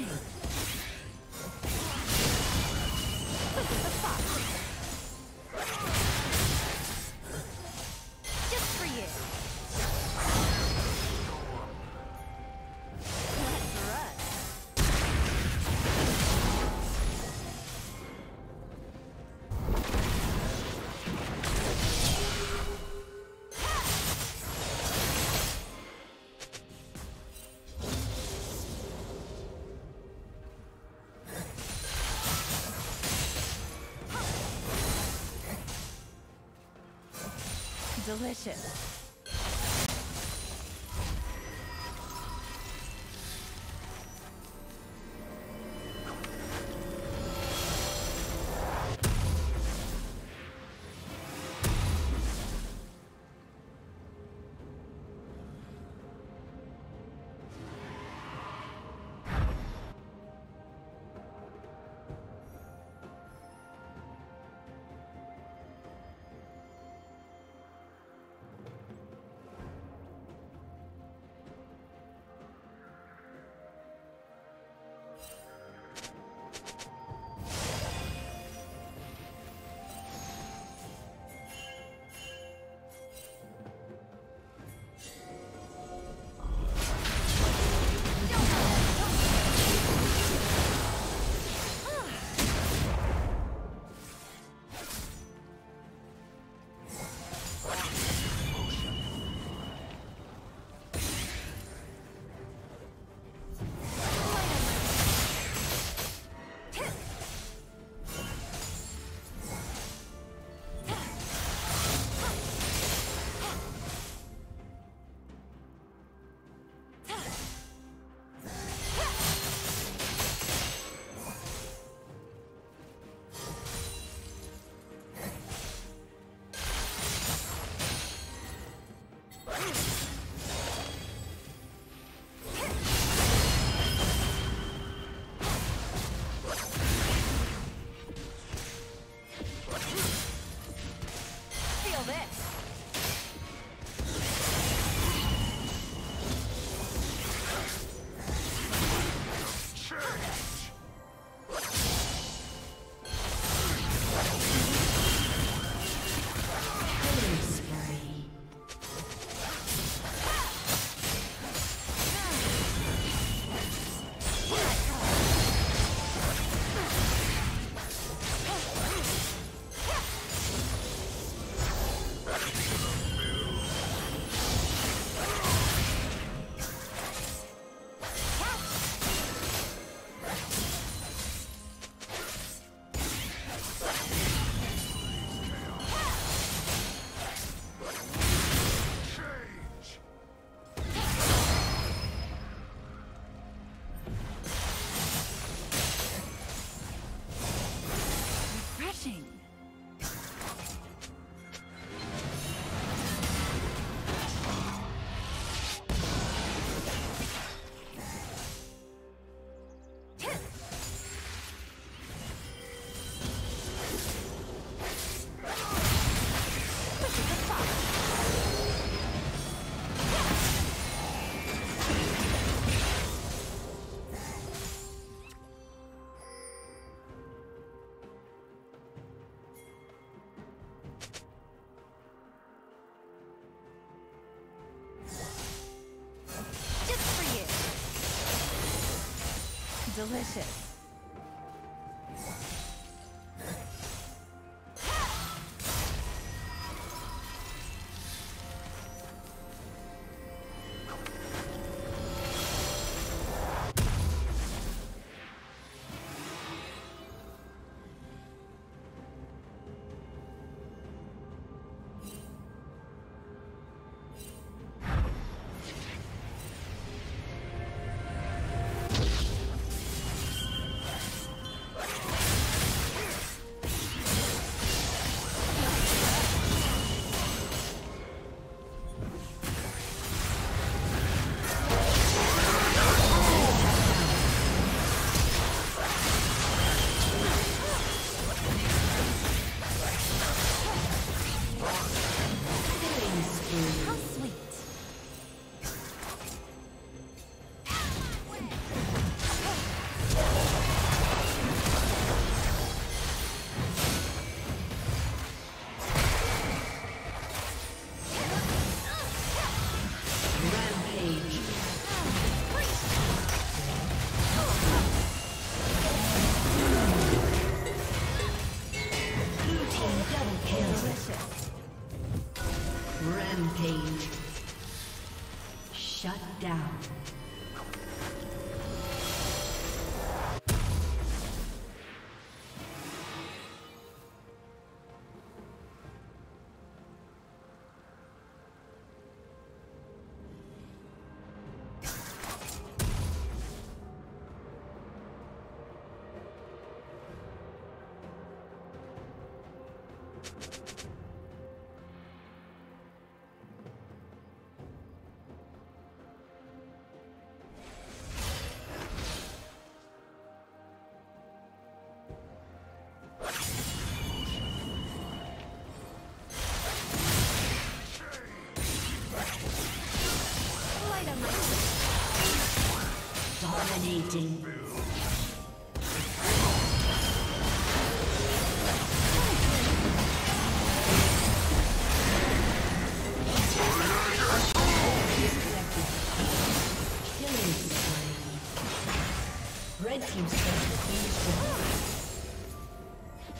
Killing. Delicious. Delicious. Dominating.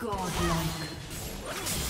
Godlike.